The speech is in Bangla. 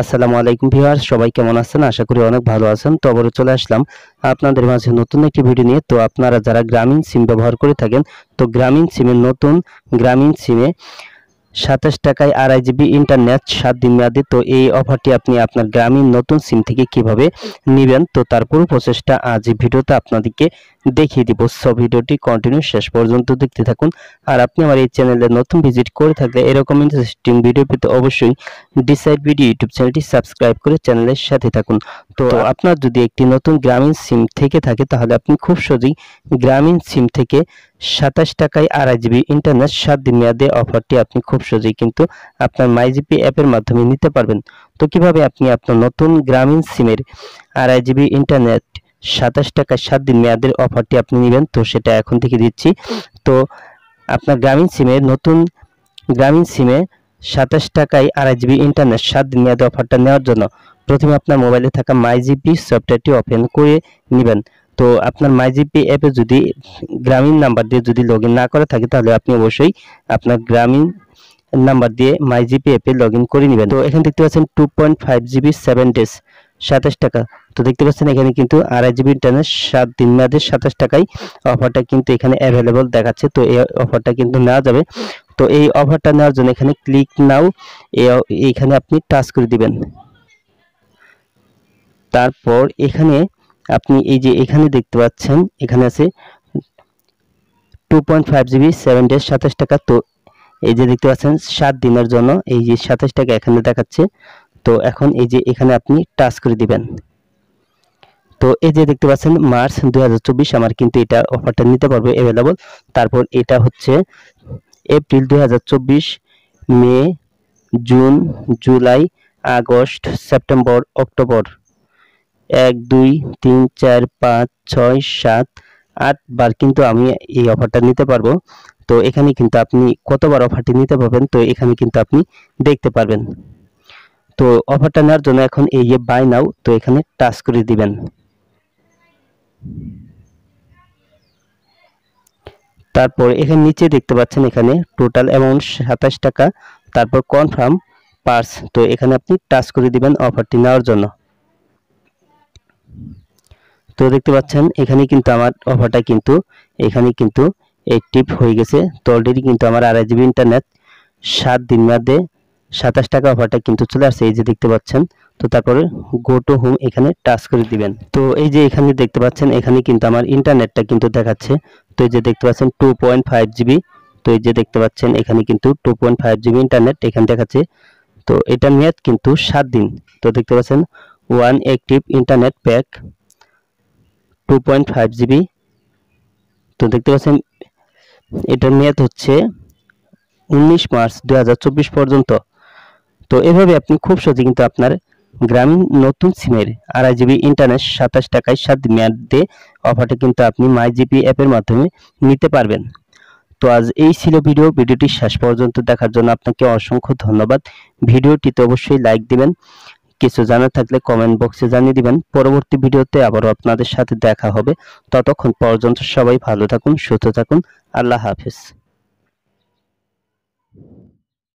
আসসালামু আলাইকুম ভিউয়ার্স, সবাই কেমন আছেন? আশা করি অনেক ভালো আছেন। তো আবারও চলে আসলাম আপনাদের মাঝে নতুন একটি ভিডিও নিয়ে। তো আপনারা যারা গ্রামীণ সিম ব্যবহার করে থাকেন, তো গ্রামীণ সিমের নতুন গ্রামীণ সিমে সাতাশ টাকায় আড়াই জিবি ইন্টারনেট, সাত দিন মেয়াদি। তো এই অফারটি আপনি আপনার গ্রামীণ নতুন সিম থেকে কীভাবে নেবেন? তো তার পুরো প্রসেসটা আজ এই ভিডিওতে আপনাদেরকে দেখিয়ে দিব। সো ভিডিওটি কন্টিনিউ শেষ পর্যন্ত দেখতে থাকুন। আর আপনি আমার এই চ্যানেলে নতুন ভিজিট করে থাকলে এরকম ইন্টারেস্টিং ভিডিও পেতে অবশ্যই ডিসাইড ভিডিও ইউটিউব চ্যানেলটি সাবস্ক্রাইব করে চ্যানেলের সাথে থাকুন। তো আপনার যদি একটি নতুন গ্রামীণ সিম থেকে থাকে তাহলে আপনি খুব সহজেই গ্রামীণ সিম থেকে সাতাশ টাকায় আড়াই জিবি ইন্টারনেট সাত দিন মেয়াদে অফারটি আপনি খুব সহজেই কিন্তু আপনার মাইজিপি অ্যাপের মাধ্যমে নিতে পারবেন। তো কীভাবে আপনি আপনার নতুন গ্রামীণ সিমের আড়াই জিবি ইন্টারনেট সাতাশ টাকায় সাত দিন মেয়াদের অফারটি আপনি নেবেন। তো সেটা এখন থেকে দিচ্ছি। তো আপনার গ্রামীণ সিমের নতুন গ্রামীণ সিমে সাতাশ টাকায় আড়াই জিবি ইন্টারনেট সাত দিন মেয়াদে অফারটা নেওয়ার জন্য প্রথমে আপনার মোবাইলে থাকা মাইজিপি সফটওয়্যারটি ওপেন করে নেবেন। তো আপনার মাইজিপি অ্যাপে যদি গ্রামীণ নাম্বার দিয়ে যদি লগ না করা থাকে, তাহলে আপনি অবশ্যই আপনার গ্রামীণ নাম্বার দিয়ে মাই মাইজিপি অ্যাপে লগ ইন করে নেবেন। তো এখানে দেখতে পাচ্ছেন two point five GB seven days সাতাশ টাকা। তো দেখতে পাচ্ছেন এখানে কিন্তু আড়াই জিবি ইন্টারনেট সাত দিন মেয়াদের সাতাশ টাকায় অফারটা কিন্তু এখানে অ্যাভেলেবল দেখাচ্ছে। তো এই অফারটা কিন্তু নেওয়া যাবে। তো এই অফারটা নেওয়ার জন্য এখানে ক্লিক নাও এইখানে আপনি টাচ করে দিবেন। তারপর এখানে আপনি এই যে এখানে দেখতে পাচ্ছেন, এখানে আছে two point five GB seven days সাতাশ টাকা। তো এই যে দেখতে পাচ্ছেন, সাত দিনের জন্য এই যে সাতাশ টাকা এখানে দেখাচ্ছে। তো এখন এই যে এখানে আপনি টাচ করে দিবেন। তো এই যে দেখতে পাচ্ছেন, মার্চ দু হাজার চব্বিশ আমার কিন্তু এটা অফারটা নিতে পারবে অ্যাভেলেবল তারপর এটা হচ্ছে এপ্রিল দু হাজার চব্বিশ, May, June, July, August, September, October. এক, দুই, তিন, চার, পাঁচ, ছয়, সাত, আটবার কিন্তু আমি এই অফারটা নিতে পারব। তো এখানে কিন্তু আপনি কতবার অফারটি নিতে পারবেন, তো এখানে কিন্তু আপনি দেখতে পারবেন। তো অফারটা নেওয়ার জন্য এখন এই যে বাই নাও তো এখানে টাচ করে দিবেন। তারপর এখানে নিচে দেখতে পাচ্ছেন এখানে টোটাল অ্যামাউন্ট সাতাশ টাকা, তারপর কনফার্ম পার্স তো এখানে আপনি টাচ করে দিবেন অফারটি নেওয়ার জন্য। তো দেখতে পাচ্ছেন এখানে কিন্তু আমার অফারটা কিন্তু, এখানে কিন্তু অ্যাক্টিভ হয়ে গেছে। তো অলরেডি কিন্তু আমার আড়াই জিবি ইন্টারনেট সাত দিন মেয়াদে সাতাশ টাকা অফারটা কিন্তু চলে আসছে, এই যে দেখতে পাচ্ছেন। তো তারপরে গো টু হোম এখানে টাচ করে দিবেন। তো এই যে এখানে দেখতে পাচ্ছেন, এখানে কিন্তু আমার ইন্টারনেটটা কিন্তু দেখাচ্ছে। তো এই যে দেখতে পাচ্ছেন টু পয়েন্ট ফাইভ জিবি তো এই যে দেখতে পাচ্ছেন, এখানে কিন্তু two point five GB internet এখানে দেখাচ্ছে। তো এটা মেয়াদ কিন্তু সাত দিন। তো দেখতে পাচ্ছেন one active internet pack two point five GB তো দেখতে পাচ্ছেন এটার মেয়াদ হচ্ছে উনিশ মার্চ দু হাজার চব্বিশ পর্যন্ত। তো এভাবে আপনি খুব সহজে কিন্তু আপনার গ্রামীণ নতুন সিমের আড়াই জিবি ইন্টারনেট সাতাশ টাকায় সাত মেয়াদে অফারটা কিন্তু আপনি মাই জিপি অ্যাপের মাধ্যমে নিতে পারবেন। তো আজ এই ছিল ভিডিও। ভিডিওটি শেষ পর্যন্ত দেখার জন্য আপনাকে অসংখ্য ধন্যবাদ। ভিডিওটিতে অবশ্যই লাইক দিবেন। কিছু জানার থাকলে কমেন্ট বক্সে জানিয়ে দিবেন। পরবর্তী ভিডিওতে আবারও আপনাদের সাথে দেখা হবে। ততক্ষণ পর্যন্ত সবাই ভালো থাকুন, সুস্থ থাকুন। আল্লাহ হাফিজ।